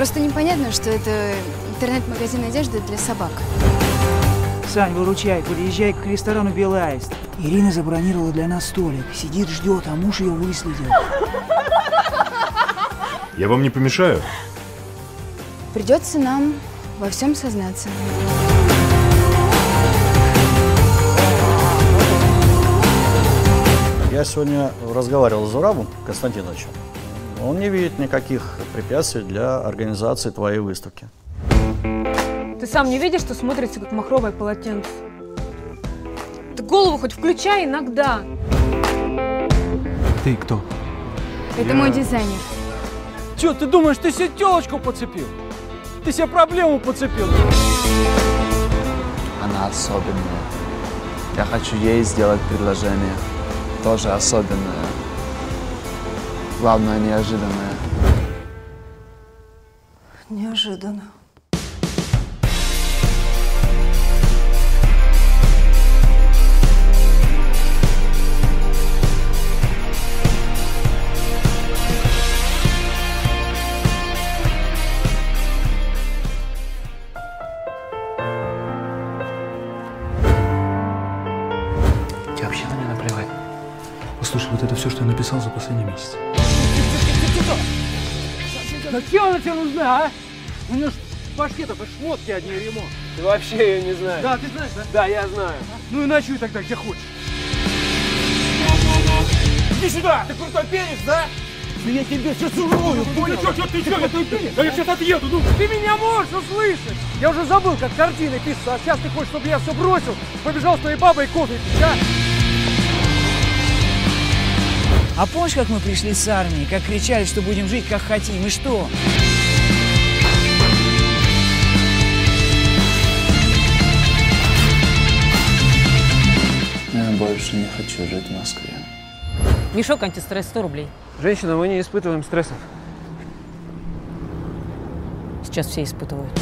Просто непонятно, что это интернет-магазин одежды для собак. Сань, выручай, подъезжай к ресторану «Белый аист». Ирина забронировала для нас столик. Сидит, ждет, а муж ее выследил. Я вам не помешаю? Придется нам во всем сознаться. Я сегодня разговаривал с Зурабом Константиновичем. Он не видит никаких препятствий для организации твоей выставки. Ты сам не видишь, что смотрится как махровое полотенце? Ты голову хоть включай иногда. Ты кто? Это мой дизайнер. Че, ты думаешь, ты себе телочку подцепил? Ты себе проблему подцепил. Она особенная. Я хочу ей сделать предложение. Тоже особенное. Главное, неожиданное. Неожиданно. Тебе вообще на меня наплевать. Послушай, вот это все, что я написал за последний месяц. Зачем она тебе нужна, а? У нее ж в башке только шмотки одни и ремонт. Ты вообще ее не знаешь. Да, ты знаешь, да? Да, я знаю. Ну и ночуй тогда, где хочешь. Иди сюда! Ты крутой перец, да? Да я тебе сейчас урою, понял? Ты что, ты что, ты перец? Да я сейчас отъеду, ну! Ты меня можешь услышать! Я уже забыл, как картины писаться, а сейчас ты хочешь, чтобы я все бросил, побежал с твоей бабой кофе пить, а? А помнишь, как мы пришли с армии, как кричали, что будем жить, как хотим, и что? Я больше не хочу жить в Москве. Мешок антистресс 100 рублей. Женщина, мы не испытываем стрессов. Сейчас все испытывают.